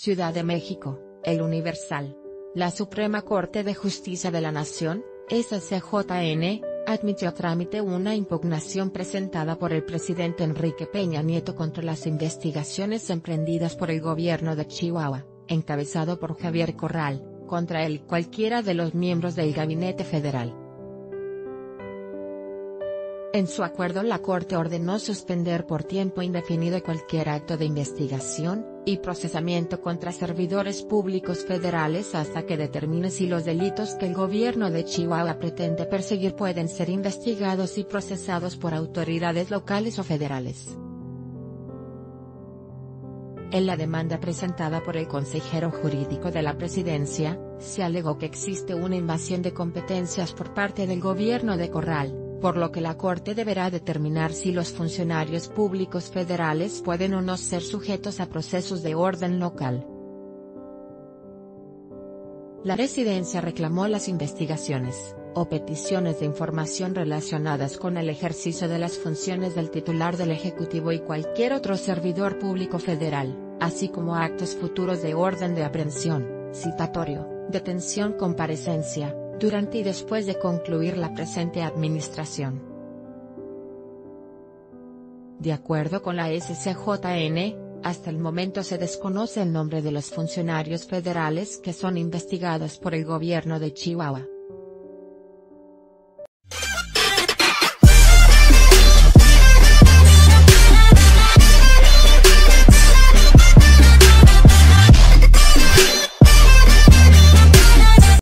Ciudad de México, El Universal. La Suprema Corte de Justicia de la Nación, SCJN, admitió a trámite una impugnación presentada por el presidente Enrique Peña Nieto contra las investigaciones emprendidas por el gobierno de Chihuahua, encabezado por Javier Corral, contra él cualquiera de los miembros del gabinete federal. En su acuerdo la Corte ordenó suspender por tiempo indefinido cualquier acto de investigación y procesamiento contra servidores públicos federales hasta que determine si los delitos que el gobierno de Chihuahua pretende perseguir pueden ser investigados y procesados por autoridades locales o federales. En la demanda presentada por el consejero jurídico de la presidencia, se alegó que existe una invasión de competencias por parte del gobierno de Corral, por lo que la Corte deberá determinar si los funcionarios públicos federales pueden o no ser sujetos a procesos de orden local. La residencia reclamó las investigaciones, o peticiones de información relacionadas con el ejercicio de las funciones del titular del Ejecutivo y cualquier otro servidor público federal, así como actos futuros de orden de aprehensión, citatorio, detención comparecencia, durante y después de concluir la presente administración. De acuerdo con la SCJN, hasta el momento se desconoce el nombre de los funcionarios federales que son investigados por el gobierno de Chihuahua.